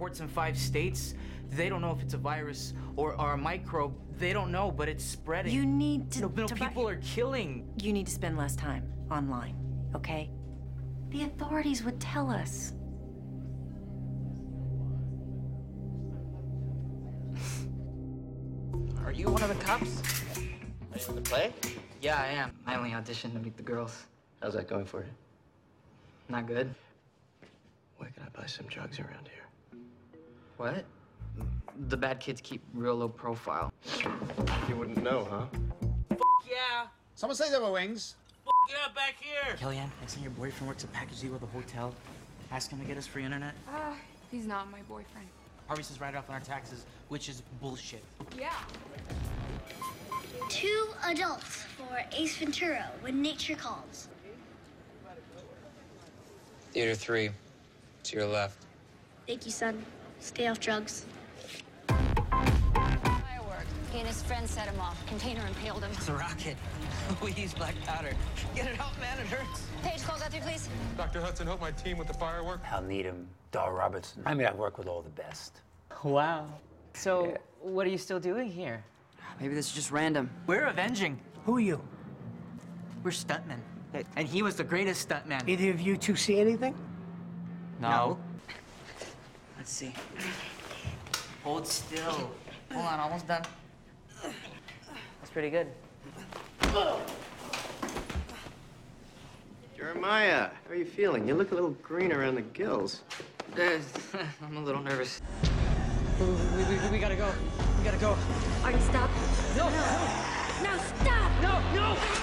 reports in five states. They don't know if it's a virus or, or a microbe. They don't know, but it's spreading. You need to. no, no, to buy- people are killing. You need to spend less time online, okay? The authorities would tell us. Are you one of the cops? Are you in the play? Yeah, I am. I only auditioned to meet the girls. How's that going for you? Not good. Where can I buy some drugs around here? What? The bad kids keep real low profile. You wouldn't know, huh? Yeah. Someone say there were wings. Yeah, back here. Kellyanne, next time your boyfriend works a package deal with a hotel, ask him to get us free internet. Uh, he's not my boyfriend. Harvey says write it off on our taxes, which is bullshit. Yeah. Two adults for Ace Ventura when nature calls. Theater three. To your left. Thank you, son. Stay off drugs. Firework. He and his friend set him off. Container impaled him. It's a rocket. we use black powder. Get it out, man. It hurts. Paige, call Guthrie, please. Dr. Hudson, help my team with the firework. Hal Needham, Dar Robinson. I mean, I've worked with all the best. Wow. So, what are you still doing here? Maybe this is just random. We're avenging. Who are you? We're stuntmen. And he was the greatest stuntman. Either of you two see anything? No. Let's see. Hold still. Hold on, almost done. That's pretty good. Jeremiah, how are you feeling? You look a little green around the gills. I'm a little nervous. We, we, we gotta go. We gotta go. Artie, stop. No, No, Now stop! no, no!